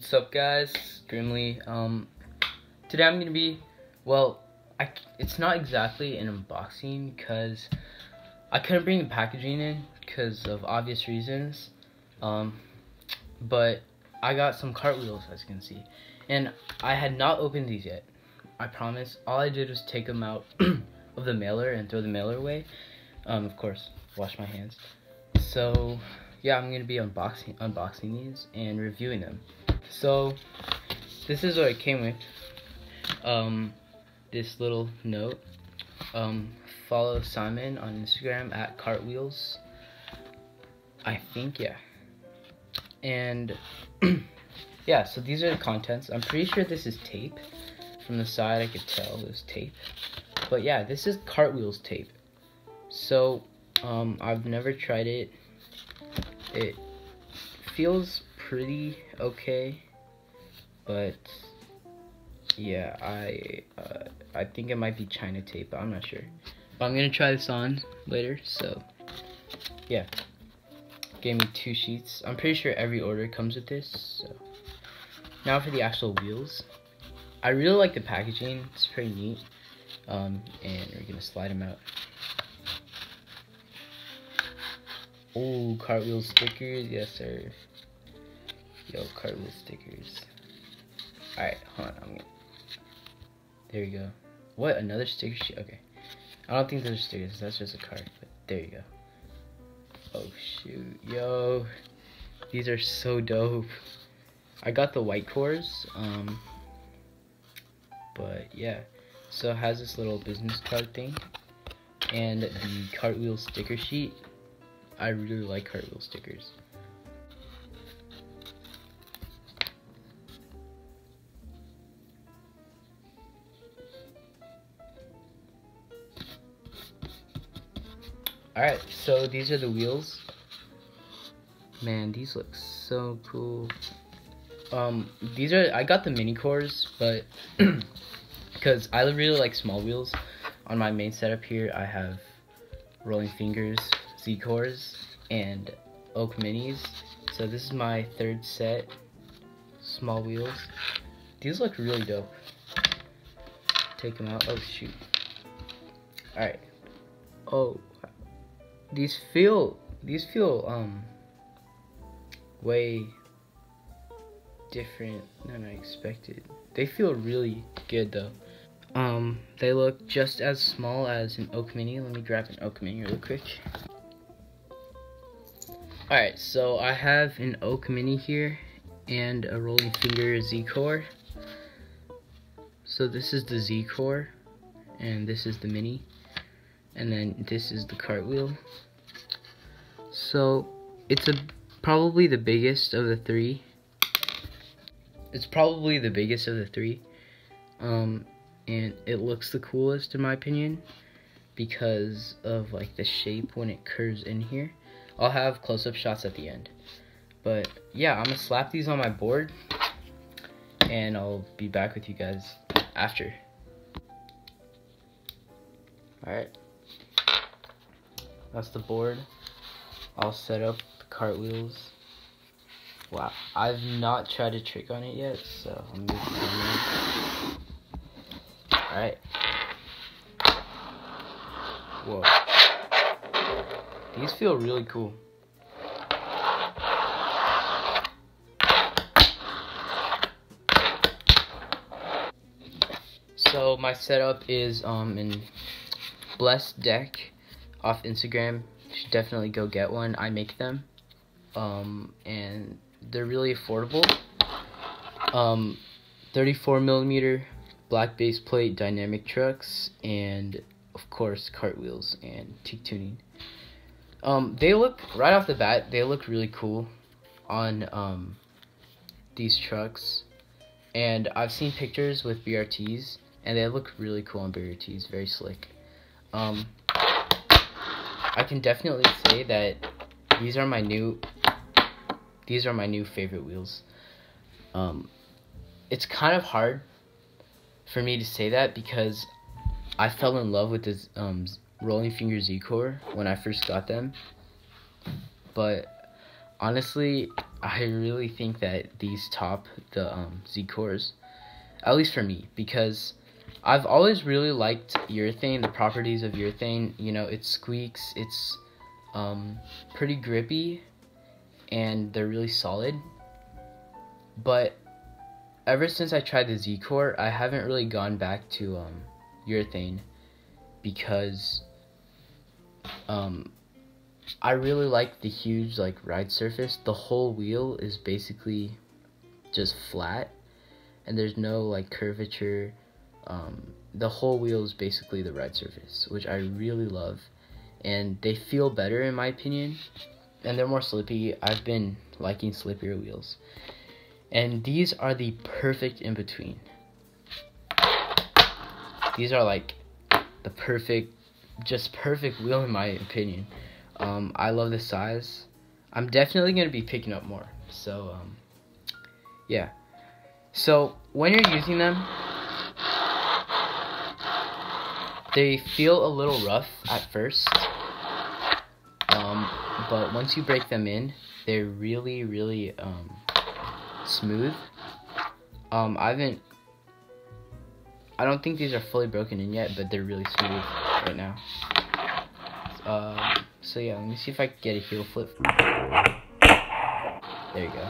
What's up guys, Grimlee. Um, today I'm gonna be, well, I, it's not exactly an unboxing because I couldn't bring the packaging in because of obvious reasons. Um, but I got some cartwheels as you can see. And I had not opened these yet. I promise. All I did was take them out of the mailer and throw the mailer away. Um, of course, wash my hands. So, yeah, I'm gonna be unboxing unboxing these and reviewing them. So, this is what it came with. Um, this little note. Um, follow Simon on Instagram at cartwheels. I think, yeah. And yeah, so these are the contents. I'm pretty sure this is tape. From the side, I could tell it was tape. But yeah, this is cartwheels tape. So, um, I've never tried it. It feels pretty okay, but yeah, I uh, I think it might be China tape, but I'm not sure. But I'm gonna try this on later, so yeah. Gave me two sheets. I'm pretty sure every order comes with this. So now for the actual wheels. I really like the packaging. It's pretty neat. Um, and we're gonna slide them out. Oh, cartwheel stickers, yes sir. Yo, cartwheel stickers. Alright, hold on, I'm gonna... There we go. What, another sticker sheet? Okay. I don't think those are stickers, that's just a card, but there you go. Oh shoot, yo. These are so dope. I got the white cores, um, but yeah. So it has this little business card thing, and the cartwheel sticker sheet I really like cartwheel stickers. Alright, so these are the wheels. Man, these look so cool. Um, these are, I got the mini cores, but, because I really like small wheels. On my main setup here, I have rolling fingers, Z-cores and Oak Minis. So this is my third set, small wheels. These look really dope. Take them out. Oh shoot. Alright. Oh, these feel these feel um way different than I expected. They feel really good though. Um, they look just as small as an Oak Mini. Let me grab an Oak Mini real quick. Alright, so I have an Oak Mini here and a Rolling Finger Z-Core. So this is the Z-Core and this is the Mini and then this is the cartwheel. So it's a probably the biggest of the three. It's probably the biggest of the three. Um, and it looks the coolest in my opinion because of like the shape when it curves in here. I'll have close-up shots at the end. But yeah, I'm gonna slap these on my board and I'll be back with you guys after. Alright. That's the board. I'll set up the cartwheels. Wow, I've not tried a trick on it yet, so I'm Alright. Whoa. These feel really cool. So my setup is um in Blessed Deck off Instagram. You should definitely go get one. I make them. Um and they're really affordable. Um 34 millimeter black base plate dynamic trucks and of course cartwheels and teak tuning. Um, they look right off the bat. They look really cool on um, these trucks, and I've seen pictures with BRTs, and they look really cool on BRTs. Very slick. Um, I can definitely say that these are my new. These are my new favorite wheels. Um, it's kind of hard for me to say that because I fell in love with this um, Rolling Finger Z Core when I first got them. But honestly, I really think that these top the um, Z cores, at least for me, because I've always really liked urethane, the properties of urethane. You know, it squeaks, it's um, pretty grippy, and they're really solid. But ever since I tried the Z core, I haven't really gone back to um, urethane because um, I really like the huge like ride surface. The whole wheel is basically just flat and there's no like curvature. Um, the whole wheel is basically the ride surface, which I really love. And they feel better in my opinion. And they're more slippy. I've been liking slippier wheels. And these are the perfect in between. These are like the perfect, just perfect wheel in my opinion. Um, I love the size. I'm definitely going to be picking up more. So, um, yeah. So, when you're using them, they feel a little rough at first. Um, but once you break them in, they're really, really um, smooth. Um, I haven't. I don't think these are fully broken in yet, but they're really smooth right now. Um, so yeah, let me see if I can get a heel flip. There you go.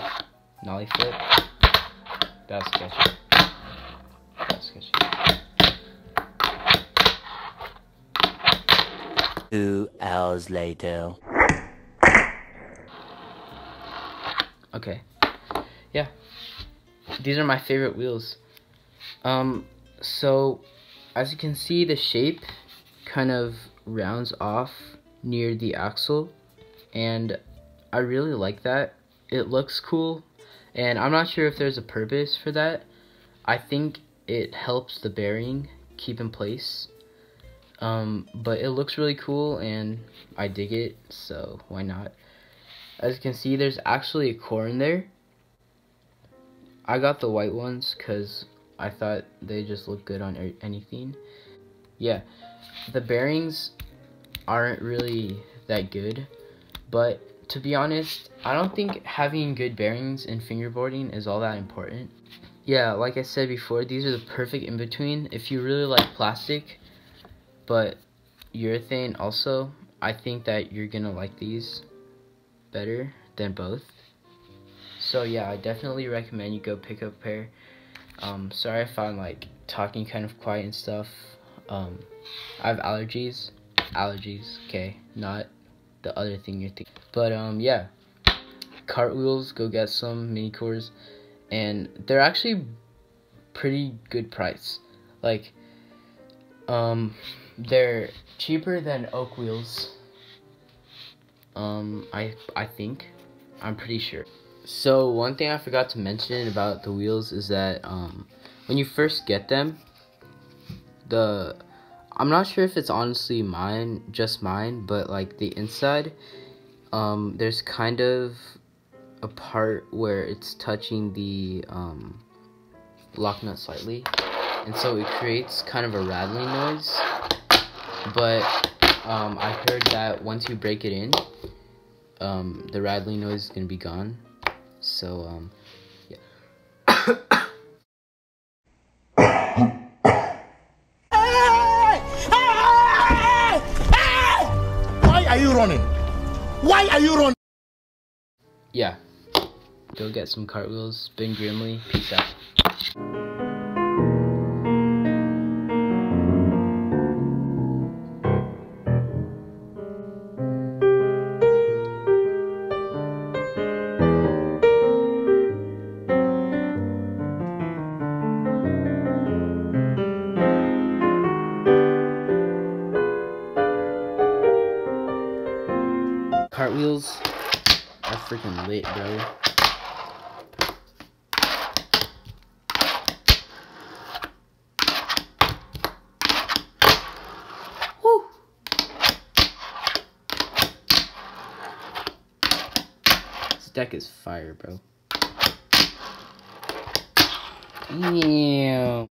Nollie flip. That's sketchy. That's sketchy. Two hours later. Okay. Yeah. These are my favorite wheels. Um, so, as you can see, the shape kind of rounds off near the axle and I really like that. It looks cool and I'm not sure if there's a purpose for that. I think it helps the bearing keep in place. Um, but it looks really cool and I dig it, so why not? As you can see, there's actually a core in there. I got the white ones because I thought they just look good on anything. Yeah, the bearings aren't really that good. But to be honest, I don't think having good bearings in fingerboarding is all that important. Yeah, like I said before, these are the perfect in-between. If you really like plastic, but urethane also, I think that you're gonna like these better than both. So yeah, I definitely recommend you go pick up a pair. Um, sorry if I'm like talking kind of quiet and stuff. Um, I have allergies, allergies, okay, not the other thing you're thinking. But um, yeah, cartwheels, go get some mini cores, and they're actually pretty good price. Like, um, they're cheaper than oak wheels. Um, I I think, I'm pretty sure. So one thing I forgot to mention about the wheels is that um, when you first get them, the I'm not sure if it's honestly mine, just mine, but like the inside, um, there's kind of a part where it's touching the um, lock nut slightly, and so it creates kind of a rattling noise. But um, I heard that once you break it in, um, the rattling noise is gonna be gone. So um, yeah. Why are you running? Why are you running? Yeah. Go get some cartwheels. Ben Grimlee. Peace out. Cartwheels are freaking lit, bro. Deck is fire, bro. Damn.